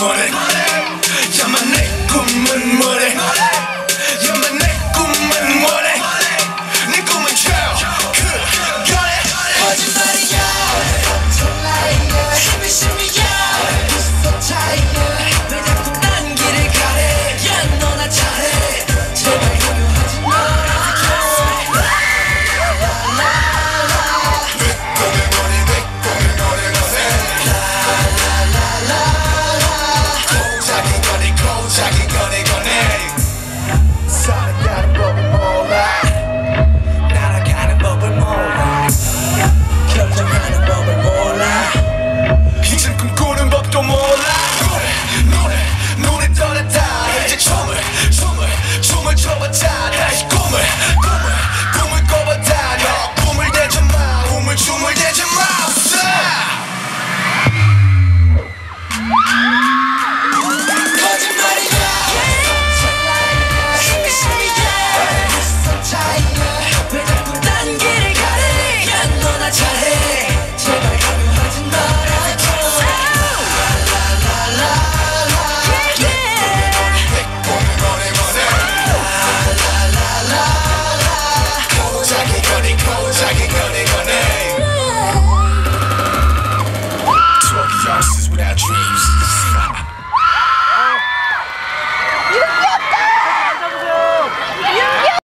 money.